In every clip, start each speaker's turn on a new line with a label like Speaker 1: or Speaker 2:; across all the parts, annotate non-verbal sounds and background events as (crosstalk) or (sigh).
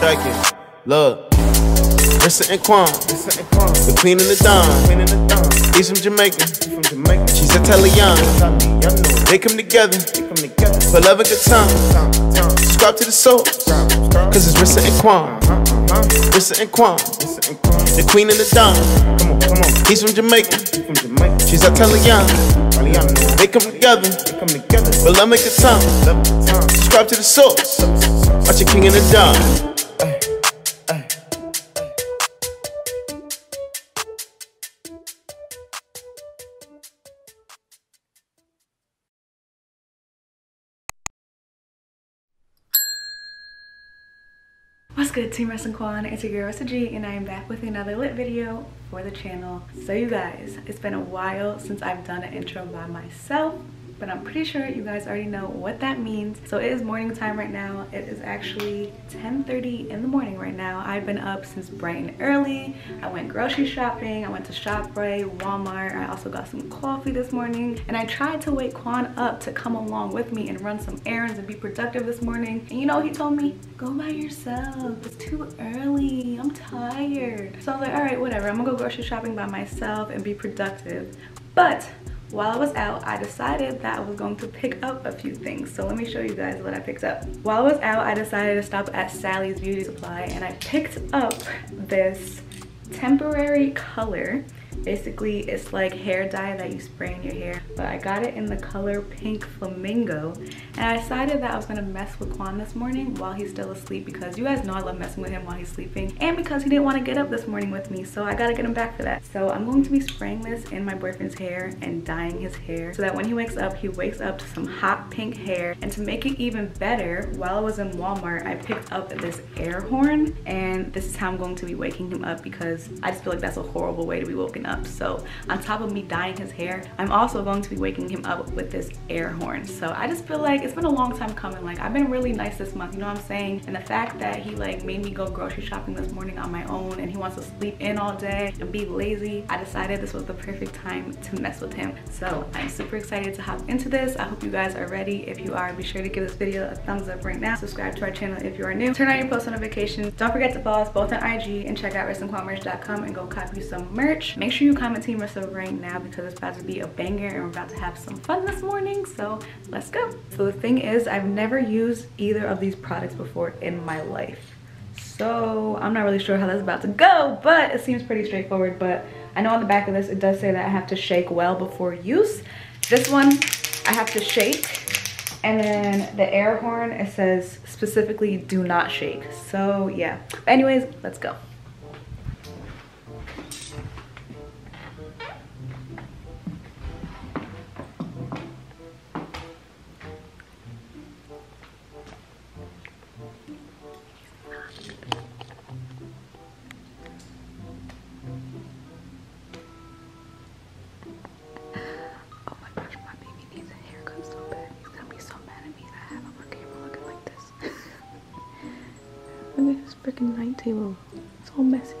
Speaker 1: Check it. Look. Rissa and Quan, the queen and the don. He's from Jamaica. She's Italian. They come together for love and good time. Subscribe to the soul, cause it's uh-huh, uh-huh. Rissa and Quan. Rissa and Quan, the queen and the don. He's from Jamaica. She's Italian. They come together for love and good time. Subscribe to the soul. Watch your king and the don.
Speaker 2: Good Team Riss and Quan? It's your girl Rissa G and I am back with another lit video for the channel. So you guys, it's been a while since I've done an intro by myself but I'm pretty sure you guys already know what that means. So it is morning time right now. It is actually 10.30 in the morning right now. I've been up since bright and early. I went grocery shopping. I went to ShopRite, Walmart. I also got some coffee this morning. And I tried to wake Quan up to come along with me and run some errands and be productive this morning. And you know he told me? Go by yourself. It's too early. I'm tired. So I was like, all right, whatever. I'm gonna go grocery shopping by myself and be productive. But while I was out, I decided that I was going to pick up a few things. So let me show you guys what I picked up. While I was out, I decided to stop at Sally's Beauty Supply and I picked up this temporary color Basically, it's like hair dye that you spray in your hair. But I got it in the color Pink Flamingo. And I decided that I was gonna mess with Quan this morning while he's still asleep because you guys know I love messing with him while he's sleeping. And because he didn't wanna get up this morning with me, so I gotta get him back for that. So I'm going to be spraying this in my boyfriend's hair and dyeing his hair so that when he wakes up, he wakes up to some hot pink hair. And to make it even better, while I was in Walmart, I picked up this air horn and this is how I'm going to be waking him up because I just feel like that's a horrible way to be woken up. So on top of me dyeing his hair, I'm also going to be waking him up with this air horn. So I just feel like it's been a long time coming. Like I've been really nice this month, you know what I'm saying? And the fact that he like made me go grocery shopping this morning on my own and he wants to sleep in all day and be lazy, I decided this was the perfect time to mess with him. So I'm super excited to hop into this. I hope you guys are ready. If you are, be sure to give this video a thumbs up right now. Subscribe to our channel if you are new. Turn on your post notifications. Don't forget to follow us both on IG and check out WrestlingQuanMerch.com and go copy some merch. Make sure you comment Team Wrestle right now because it's about to be a banger and we're about to have some fun this morning. So let's go. So the thing is, I've never used either of these products before in my life. So I'm not really sure how that's about to go, but it seems pretty straightforward. But I know on the back of this, it does say that I have to shake well before use. This one, I have to shake. And then the air horn, it says specifically do not shake. So yeah. Anyways, let's go. Freaking night table. It's all messy.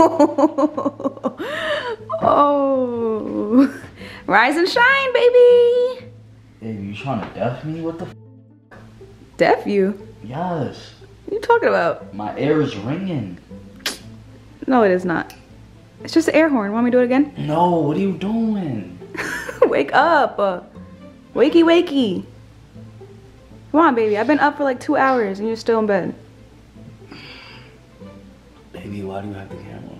Speaker 2: (laughs) oh, rise and shine, baby.
Speaker 3: Hey, you trying to deaf me? What the f
Speaker 2: Deaf you?
Speaker 3: Yes.
Speaker 2: What are you talking about?
Speaker 3: My ear is ringing.
Speaker 2: No, it is not. It's just an air horn. Want me to do it again?
Speaker 3: No, what are you doing? (laughs)
Speaker 2: Wake up. Wakey, wakey. Come on, baby. I've been up for like two hours and you're still in bed.
Speaker 3: Baby, why do you have the camera?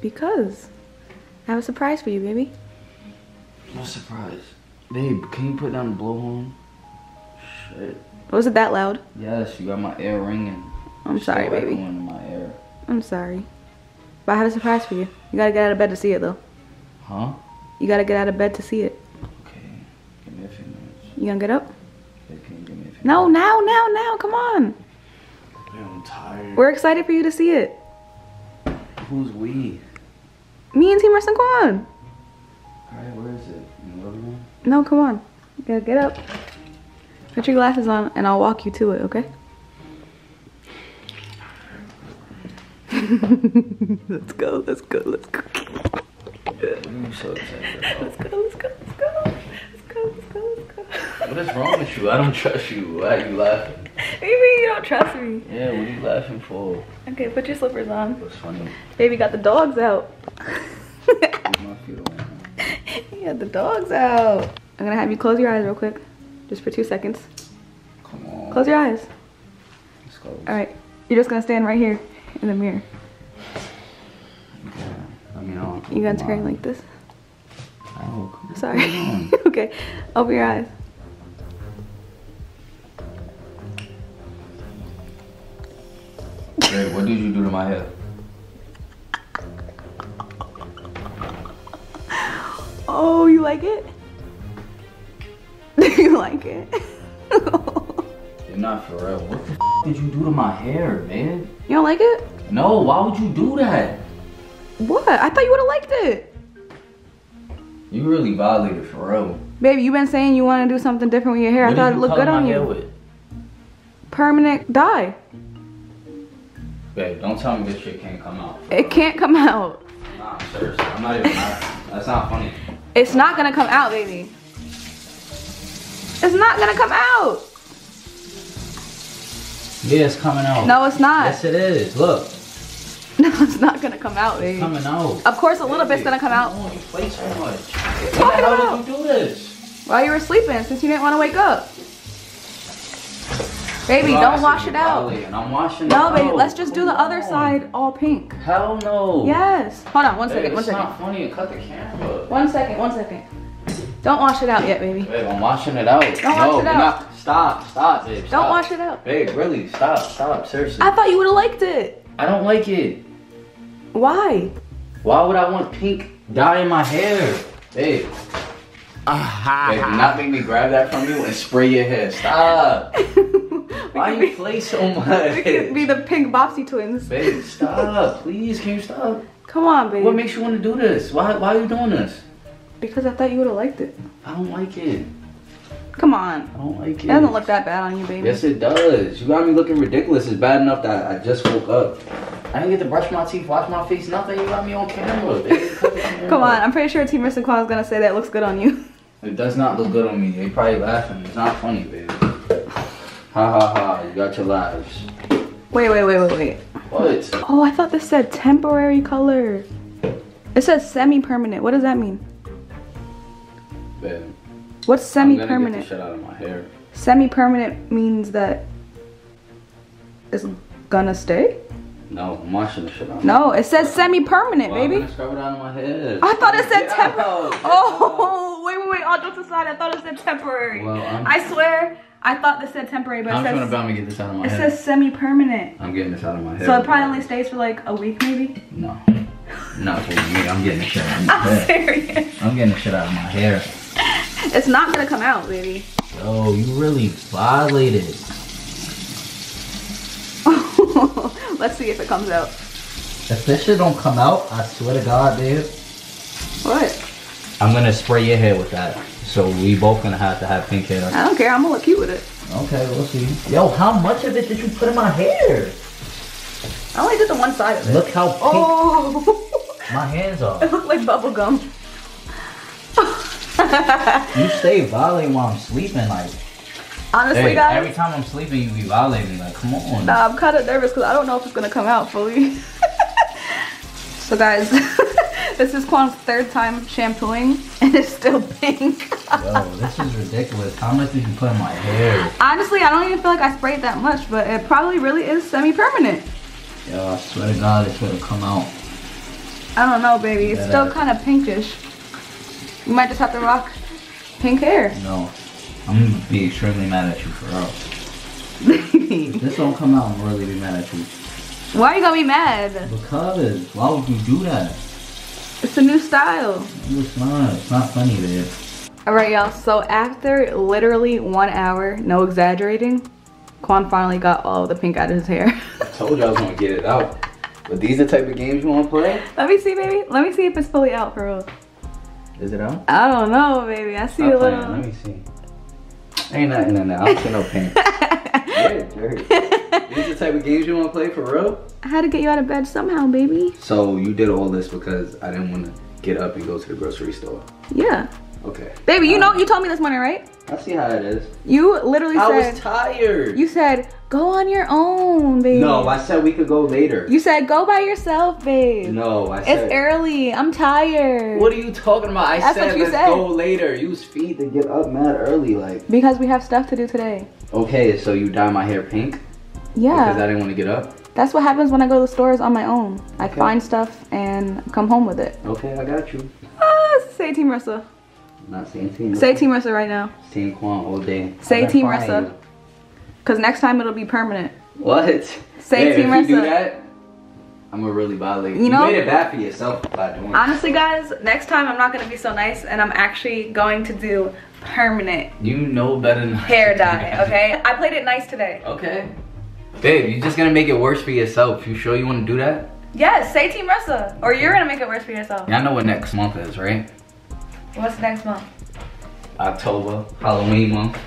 Speaker 2: Because I have a surprise for you, baby.
Speaker 3: No surprise. Babe, can you put down the blowhorn? Shit.
Speaker 2: Was it that loud?
Speaker 3: Yes, you got my ear ringing.
Speaker 2: I'm sorry, baby.
Speaker 3: in my ear.
Speaker 2: I'm sorry. But I have a surprise for you. You gotta get out of bed to see it, though.
Speaker 3: Huh?
Speaker 2: You gotta get out of bed to see it.
Speaker 3: Okay. Give me a few minutes.
Speaker 2: You gonna get up?
Speaker 3: Okay, can you give me a few
Speaker 2: No,
Speaker 3: minutes?
Speaker 2: now, now, now. Come on.
Speaker 3: Man, I'm tired.
Speaker 2: We're excited for you to see it.
Speaker 3: Who's we?
Speaker 2: Me and Team Riss and Quan.
Speaker 3: Alright, where is it? In the living room?
Speaker 2: No, come on. You gotta get up. Put your glasses on and I'll walk you to it, okay? (laughs) let's go, let's go, let's go.
Speaker 3: You so excited? (laughs)
Speaker 2: Let's go, let's go, let's go. Let's go, let's go, let's go.
Speaker 3: What is wrong with you? I don't trust you. Why are you laughing?
Speaker 2: Maybe you don't trust me.
Speaker 3: Yeah, what are you laughing for?
Speaker 2: Okay, put your slippers on.
Speaker 3: What's funny?
Speaker 2: Baby got the dogs out.
Speaker 3: Leave my feet away. (laughs)
Speaker 2: he got the dogs out. I'm gonna have you close your eyes real quick. Just for two seconds.
Speaker 3: Come on.
Speaker 2: Close your eyes. Alright. You're just gonna stand right here in the mirror.
Speaker 3: Yeah. I mean, I don't.
Speaker 2: You gonna turn like this?
Speaker 3: Oh,
Speaker 2: Sorry. (laughs) okay. Open your eyes.
Speaker 3: My hair?
Speaker 2: Oh, you like it? Do (laughs) you like it? (laughs)
Speaker 3: You're not for real. What the f- did you do to my hair, man?
Speaker 2: you don't like it?
Speaker 3: No, why would you do that?
Speaker 2: What? I thought you would have liked it.
Speaker 3: You really violated for real.
Speaker 2: Baby, you been saying you want to do something different with your hair.
Speaker 3: what
Speaker 2: I thought it looked good on you.
Speaker 3: with?
Speaker 2: Permanent dye.
Speaker 3: Babe, don't tell me this shit can't come out.
Speaker 2: It can't come out.
Speaker 3: Nah, seriously, I'm not even. That's not funny.
Speaker 2: It's not gonna come out, baby. It's not gonna come out.
Speaker 3: Yeah, it's coming out.
Speaker 2: No, it's not.
Speaker 3: Yes, it is. Look, (laughs)
Speaker 2: No, it's not gonna come out, baby.
Speaker 3: coming out.
Speaker 2: Of course, a little bit's gonna come out
Speaker 3: Oh, you play so much. When the
Speaker 2: talking
Speaker 3: hell
Speaker 2: about?
Speaker 3: did you do this?
Speaker 2: while you were sleeping since you didn't want to wake up. Baby,
Speaker 3: Bro, I
Speaker 2: don't wash it out.
Speaker 3: violating. I'm washing
Speaker 2: No,
Speaker 3: it
Speaker 2: baby,
Speaker 3: out.
Speaker 2: let's just do the
Speaker 3: Come
Speaker 2: other side all pink.
Speaker 3: Hell no.
Speaker 2: Yes. Hold on, one
Speaker 3: Babe,
Speaker 2: second, one
Speaker 3: it's
Speaker 2: second.
Speaker 3: not funny. Cut the camera.
Speaker 2: One second, one second. Don't wash it out yet, baby.
Speaker 3: Babe, I'm washing it out.
Speaker 2: Don't
Speaker 3: no,
Speaker 2: wash it out.
Speaker 3: Not, stop, stop, babe.
Speaker 2: Don't wash it out.
Speaker 3: Babe, really, stop, stop, seriously.
Speaker 2: I thought you would have liked it.
Speaker 3: I don't like it.
Speaker 2: Why?
Speaker 3: Why would I want pink dye in my hair? Babe. Ah, babe, do not make me grab that from you and spray your hair. Stop. (laughs) Why you
Speaker 2: be-
Speaker 3: play so (laughs) much?
Speaker 2: We could be the pink Bobbsey twins.
Speaker 3: Babe, (laughs) stop. Please, can you stop?
Speaker 2: Come on, baby.
Speaker 3: What makes you want to do this? Why, why are you doing this?
Speaker 2: because I thought you would have liked it.
Speaker 3: I don't like it.
Speaker 2: Come on.
Speaker 3: I don't like it.
Speaker 2: It doesn't look that bad on you, baby.
Speaker 3: Yes, it does. You got me looking ridiculous. It's bad enough that I just woke up. I didn't get to brush my teeth, wash my face, nothing. You got me on camera. baby. (laughs)
Speaker 2: Come on, I'm pretty sure Team Mr. Quan is gonna say that looks good on you.
Speaker 3: It does not look good on me. They probably laughing. It's not funny, baby. Ha ha ha. You got your lives.
Speaker 2: Wait, wait, wait, wait, wait.
Speaker 3: What?
Speaker 2: Oh, I thought this said temporary color. It says semi-permanent. What does that mean?
Speaker 3: Babe,
Speaker 2: What's
Speaker 3: I'm gonna get the
Speaker 2: semi-permanent?
Speaker 3: shit out of my hair.
Speaker 2: Semi-permanent means that it's gonna stay?
Speaker 3: No, I'm washing the shit out.
Speaker 2: No, it says semi-permanent,
Speaker 3: Well, I'm
Speaker 2: baby.
Speaker 3: gonna scrub it out of my head.
Speaker 2: I thought it said
Speaker 3: Get
Speaker 2: temp.
Speaker 3: out, get
Speaker 2: Oh, (laughs) wait, wait, wait. All jokes aside, I thought it said temporary.
Speaker 3: Well,
Speaker 2: I swear, I thought this said temporary, but
Speaker 3: I'm
Speaker 2: it
Speaker 3: trying to
Speaker 2: says,
Speaker 3: me get this out of my
Speaker 2: it
Speaker 3: head.
Speaker 2: says semi-permanent.
Speaker 3: I'm getting this out of my head.
Speaker 2: So it probably only stays for like a week, maybe.
Speaker 3: No. Not for me. I'm getting the shit out of my (laughs)
Speaker 2: I'm
Speaker 3: head.
Speaker 2: serious.
Speaker 3: I'm getting the shit out of my hair.
Speaker 2: It's not gonna come out, baby.
Speaker 3: Yo, you really violated. It. (laughs)
Speaker 2: Let's see if it comes out.
Speaker 3: If this shit don't come out, I swear to God, dude,
Speaker 2: What?
Speaker 3: I'm gonna spray your hair with that. So we both gonna have to have pink hair.
Speaker 2: I don't care. I'm gonna look cute with it.
Speaker 3: Okay, we'll see. Yo, how much of it did you put in my hair?
Speaker 2: I only did the one side of it.
Speaker 3: Look how pink
Speaker 2: Oh,
Speaker 3: my hands are. (laughs)
Speaker 2: it looked like bubble gum.
Speaker 3: You stay violating while I'm sleeping, like
Speaker 2: Honestly,
Speaker 3: hey,
Speaker 2: guys,
Speaker 3: every time I'm sleeping you be violating. Like, come on.
Speaker 2: nah, I'm kind of nervous because I don't know if it's gonna come out fully. (laughs) so, guys, (laughs) this is Quan's third time shampooing, and it's still pink.
Speaker 3: Yo, this is ridiculous. How much did you put in my hair?
Speaker 2: Honestly, I don't even feel like I sprayed that much, but it probably really is semi-permanent.
Speaker 3: Yo, I swear to God, it's gonna come out.
Speaker 2: I don't know, baby. It's
Speaker 3: Yeah.
Speaker 2: still kind of pinkish. You might just have to rock pink hair. (laughs)
Speaker 3: No, I'm gonna be extremely mad at you for real. If (laughs) this don't come out, I'm really be mad at you.
Speaker 2: Why are you gonna be mad?
Speaker 3: Because why would you do that?
Speaker 2: It's a new style.
Speaker 3: It's not. It's not funny, babe.
Speaker 2: All right, y'all. So after literally one hour, no exaggerating, Quan finally got all the pink out of his hair. (laughs)
Speaker 3: I told you I was gonna get it out. But these are the type of games you wanna play?
Speaker 2: Let me see, baby. Let me see if it's fully out for real.
Speaker 3: Is it out?
Speaker 2: I don't know, baby. I see a little.
Speaker 3: Let me see. Ain't nothing in there. I don't see no pink. (laughs) yeah. These the type of games you wanna play for real?
Speaker 2: I had to get you out of bed somehow, baby.
Speaker 3: So you did all this because I didn't wanna get up and go to the grocery store.
Speaker 2: Yeah.
Speaker 3: Okay.
Speaker 2: Baby, you know, you told me this morning, right?
Speaker 3: I see how it is.
Speaker 2: You literally
Speaker 3: I
Speaker 2: said, I
Speaker 3: was tired.
Speaker 2: you said, go on your own, baby.
Speaker 3: no, I said we could go later.
Speaker 2: You said, go by yourself, babe.
Speaker 3: no, I said.
Speaker 2: It's early. I'm tired.
Speaker 3: What are you talking about? I
Speaker 2: That's
Speaker 3: said
Speaker 2: what you
Speaker 3: let's
Speaker 2: said.
Speaker 3: go later. Use feet to get up mad early, like.
Speaker 2: Because we have stuff to do today.
Speaker 3: Okay, so you dye my hair pink
Speaker 2: Yeah.
Speaker 3: because I didn't want to get up.
Speaker 2: That's what happens when I go to the stores on my own. I
Speaker 3: Okay.
Speaker 2: find stuff and come home with it.
Speaker 3: Okay, I got you.
Speaker 2: Ah, say Team Rissa.
Speaker 3: Not saying team.
Speaker 2: Say Team Rissa right now.
Speaker 3: Team Quan all day.
Speaker 2: Say Team
Speaker 3: Rissa.
Speaker 2: Because next time it'll be permanent.
Speaker 3: What?
Speaker 2: Say
Speaker 3: Hey,
Speaker 2: Team
Speaker 3: if you do that, I'm gonna really violate.
Speaker 2: You know-
Speaker 3: made it bad for yourself by doing.
Speaker 2: Honestly, guys, next time I'm not going to be so nice and I'm actually going to do permanent
Speaker 3: You know better than
Speaker 2: hair dye, okay? (laughs) I played it nice today.
Speaker 3: Okay. Babe, you're just gonna make it worse for yourself. You sure you wanna do that?
Speaker 2: Yes, say Team Rissa. Or you're going to make it worse for yourself.
Speaker 3: Y'all know what next month is, right?
Speaker 2: What's next month?
Speaker 3: October, Halloween month.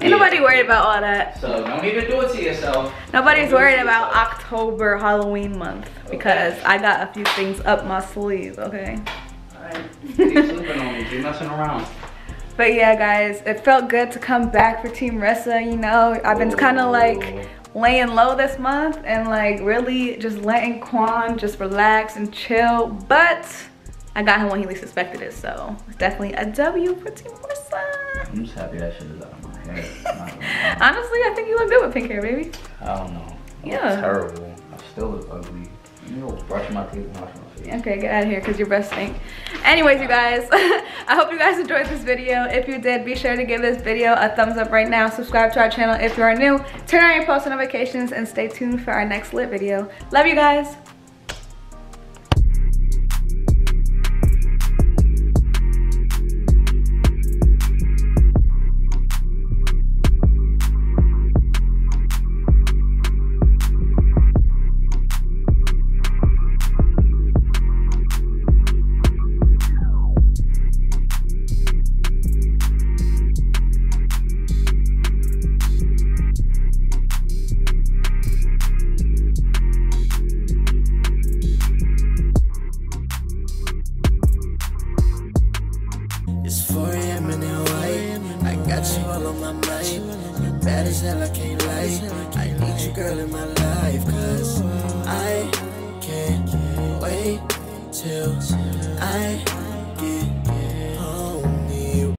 Speaker 2: Ain't nobody worried about all that.
Speaker 3: So don't even do it to yourself.
Speaker 2: Nobody's
Speaker 3: Don't
Speaker 2: worried about
Speaker 3: yourself.
Speaker 2: October Halloween month because I got a few things up my sleeve, okay?
Speaker 3: Alright. Keep sleeping on me. Keep messing around.
Speaker 2: But yeah, guys, it felt good to come back for Team Rissa. You know, I've been kind of like laying low this month and like really just letting Quan just relax and chill. But I got him when he least expected it, so it's definitely a W for Team Rissa.
Speaker 3: I'm just happy that shit is out of my hair. Not gonna lie. (laughs)
Speaker 2: Honestly, I think you look good with pink hair, baby.
Speaker 3: I don't know. I
Speaker 2: Yeah.
Speaker 3: Terrible. I still look ugly. You know, brushing my teeth and washing my face.
Speaker 2: Okay, get out of here because your breath stink. Anyways, you guys, (laughs) I hope you guys enjoyed this video. If you did, be sure to give this video a thumbs up right now. Subscribe to our channel if you are new. Turn on your post notifications and stay tuned for our next lit video. Love you guys.